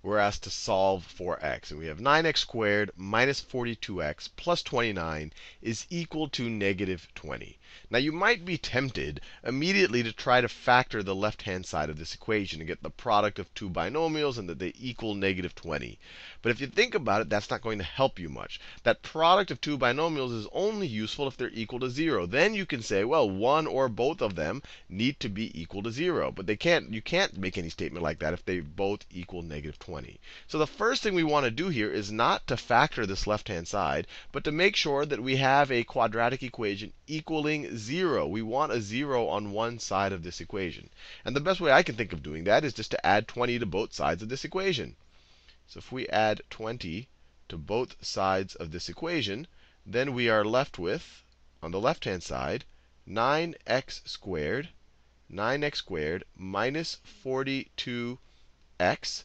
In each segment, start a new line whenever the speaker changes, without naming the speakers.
we're asked to solve for x. And we have 9x squared minus 42x plus 29 is equal to negative 20. Now you might be tempted immediately to try to factor the left-hand side of this equation and get the product of two binomials and that they equal negative 20. But if you think about it, that's not going to help you much. That product of two binomials is only useful if they're equal to 0. Then you can say, well, one or both of them need to be equal to 0. But they can't, you can't make any statement like that if they both equal negative 20. So the first thing we want to do here is not to factor this left-hand side, but to make sure that we have a quadratic equation equaling 0. We want a 0 on one side of this equation. And the best way I can think of doing that is just to add 20 to both sides of this equation. So if we add 20 to both sides of this equation, then we are left with, on the left-hand side, 9x squared, 9x squared minus 42x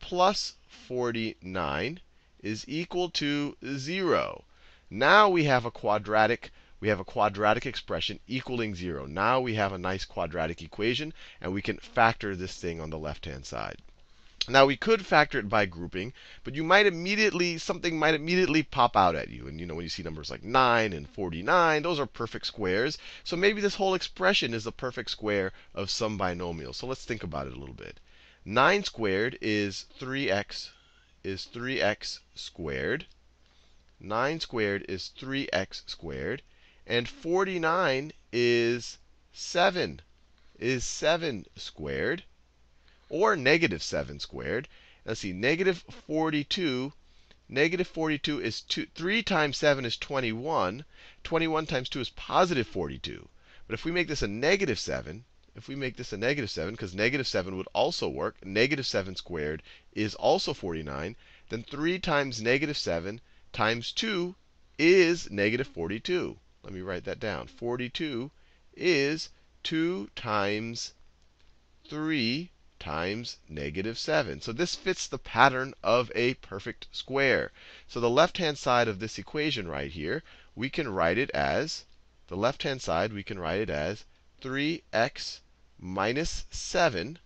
plus 49 is equal to 0. Now we have a quadratic we have a quadratic expression equaling 0. Now we have a nice quadratic equation, and we can factor this thing on the left-hand side. Now we could factor it by grouping, but you might immediately, something might immediately pop out at you. And you know, when you see numbers like 9 and 49, those are perfect squares. So maybe this whole expression is the perfect square of some binomial. So let's think about it a little bit. 9 squared is 3x is 3x squared. 9 squared is 3x squared. And 49 is 7, is 7 squared, or negative 7 squared. Let's see, negative 42, negative 42 is 2, 3 times 7 is 21. 21 times 2 is positive 42. But if we make this a negative 7, if we make this a negative 7, because negative 7 would also work, negative 7 squared is also 49, then 3 times negative 7 times 2 is negative 42. Let me write that down. 42 is 2 times 3 times negative 7. So this fits the pattern of a perfect square. So the left-hand side of this equation right here, we can write it as, the left-hand side, we can write it as 3x minus 7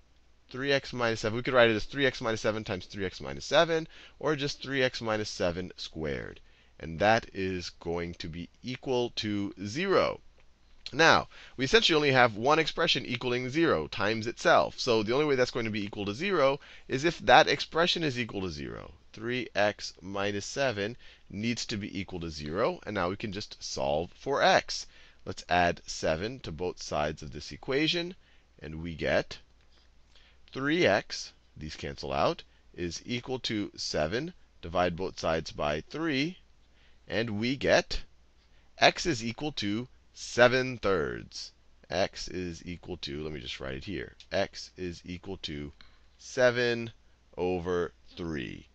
3x minus 7. We could write it as 3x minus 7 times 3x minus 7, or just 3x minus 7 squared and that is going to be equal to 0. Now, we essentially only have one expression equaling 0 times itself. So the only way that's going to be equal to 0 is if that expression is equal to 0. 3x minus 7 needs to be equal to 0. And now we can just solve for x. Let's add 7 to both sides of this equation. And we get 3x, these cancel out, is equal to 7. Divide both sides by 3. And we get x is equal to 7 thirds. x is equal to, let me just write it here. x is equal to 7 over 3.